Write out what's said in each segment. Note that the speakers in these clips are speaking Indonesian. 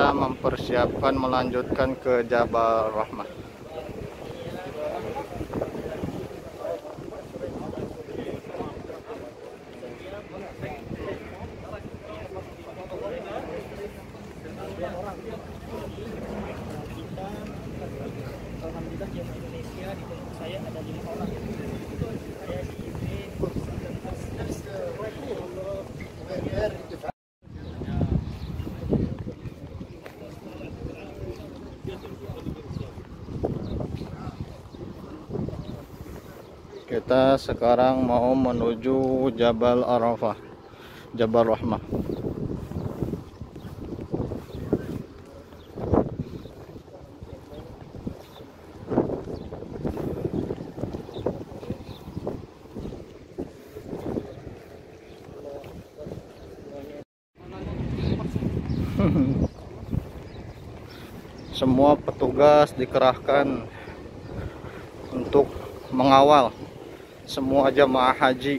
kita mempersiapkan melanjutkan ke Jabal Rahmah Alhamdulillah Indonesia di saya ada lima orang. Kita sekarang mau menuju Jabal Arafah Jabal Rahmah. Semua petugas dikerahkan untuk mengawal semua jamaah haji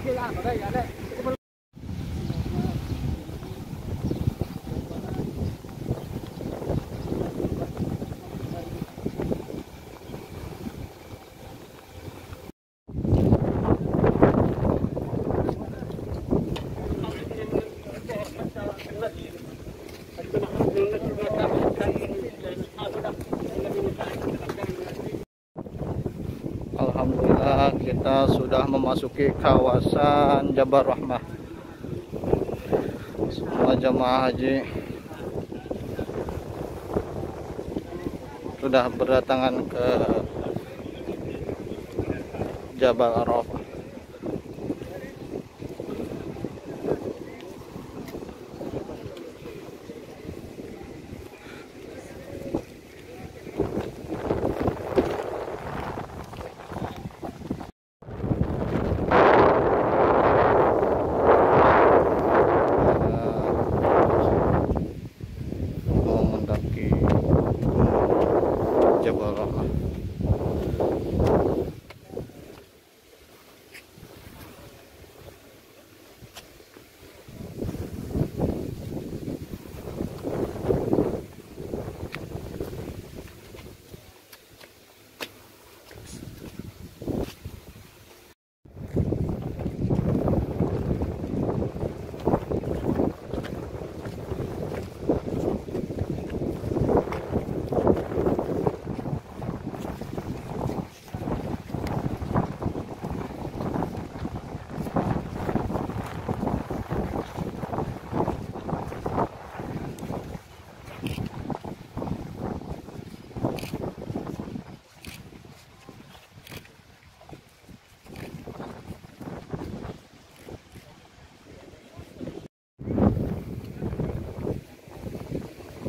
Khi làm. Kita sudah memasuki kawasan Jabal Rahmah. Semua jemaah haji sudah berdatangan ke Jabal Arafah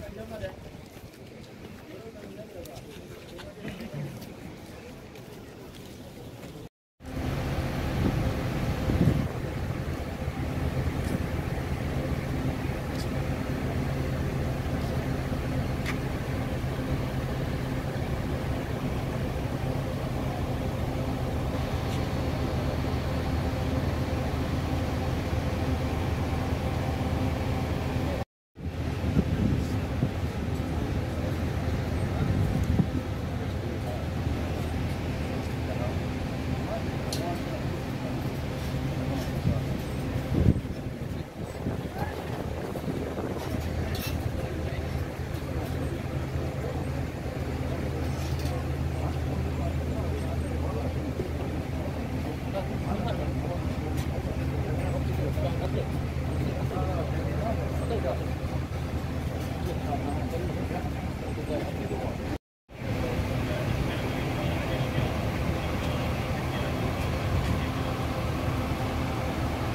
頑張れ。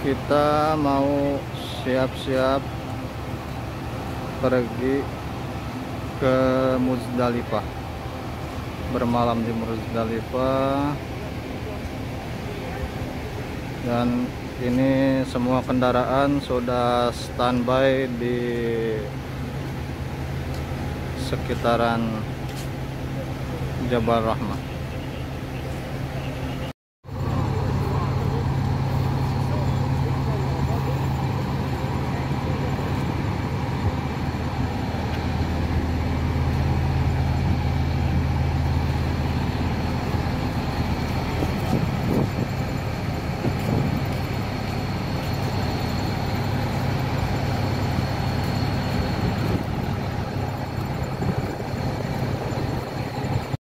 Kita mau siap-siap pergi ke Muzdalifah. Bermalam di Muzdalifah. Dan ini semua kendaraan sudah standby di sekitaran Jabal Rahmah